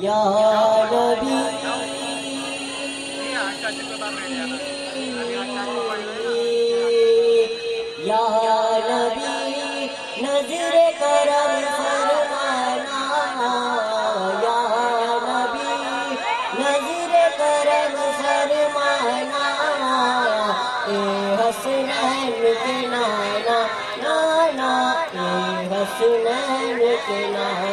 یا نبی. یا نبی نظر کرم فرمانا. یا نبی نظر کرم فرمانا. اے حسنین کے نانا نانا، اے حسنین کے نانا.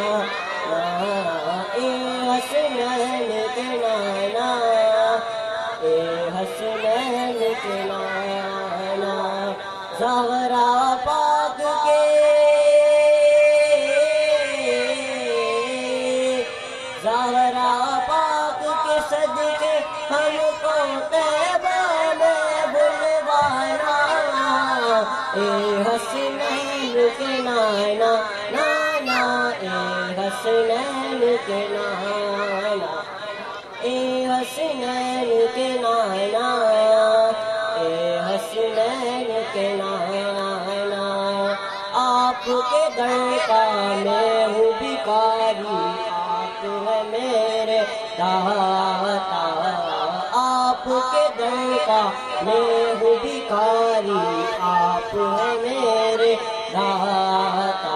اے حسنین کے نانا نانا اے حسنین کے نانا اے حسنین کے نانا، اے حسنین کے نانا، آپ کے در کا میں ہوں بھکاری، آپ ہے میرے داتا، آپ کے در کا میں ہوں بھکاری، آپ ہے میرے داتا۔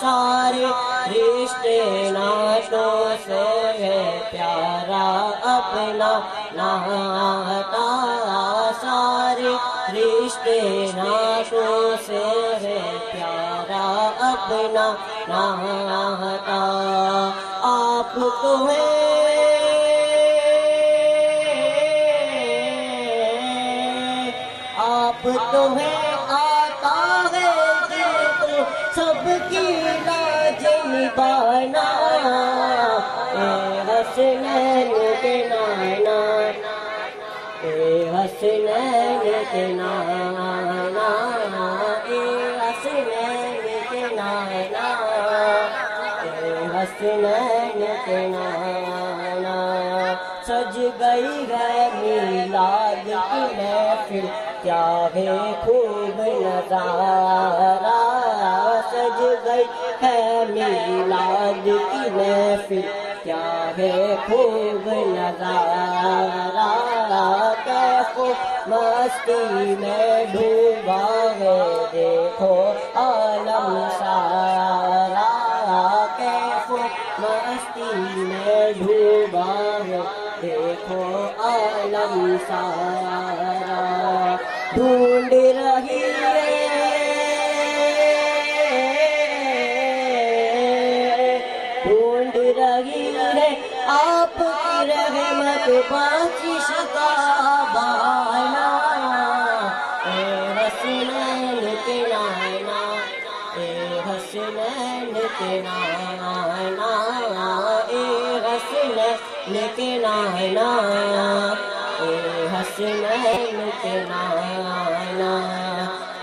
سارے رشتے ناٹوں سے ہے پیارا اپنا ناتا سارے رشتے ناٹوں سے ہے پیارا اپنا ناتا آپ تو ہیں آپ تو ہیں آتا ہے جن کو سب کی لاج نبھانا اے حسنین کے نانا اے حسنین کے نانا اے حسنین کے نانا اے حسنین کے نانا سج گئی ہے میلاد کی محفل کیا ہے خوب نظارہ سج گئی ہے میلاد کی محفل کیا ہے خوب نظارہ کیف مستی میں ڈوبا ہے دیکھو عالم سارا کیف مستی میں ڈوبا ہے دیکھو عالم سارا ڈھونڈ آپ کی رحمت بخش کا بانا اے حسنین کے نانا اے حسنین کے نانا اے حسنین کے نانا اے حسنین کے نانا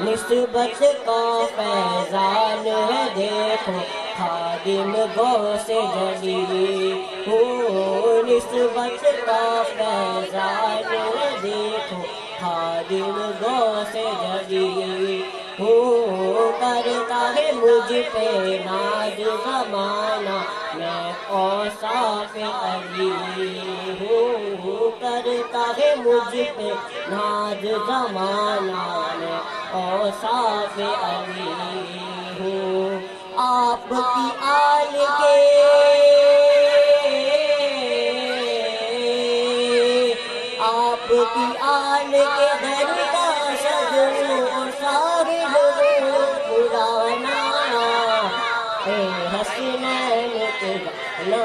نسبت کا فیضان ہے دیکھو خادم گو سے جلی ہو نسبت کا فیضان دیکھو، خادم گو سے جلی ہو کرتا ہے مجھ پہ ناز زمانہ، میں اوصاف علی ہوں کرتا ہے مجھ پہ ناز زمانہ، میں اوصاف علی۔ کی آل کے در کا سجو سارے لوگوں پرانا اے حسنین کے گانا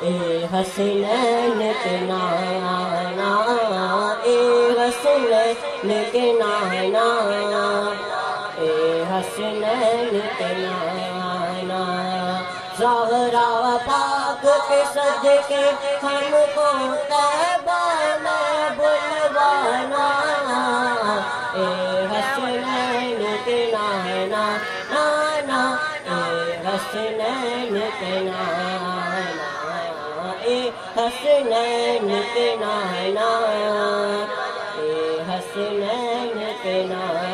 اے حسنین کے نانا اے حسنین کے نانا اے حسنین کے نانا زہرا پاک کے صدقے ہم کو طیبہ اے حسنین کے نانا نانا اے حسنین کے نانا اے حسنین کے نانا اے حسنین کے نانا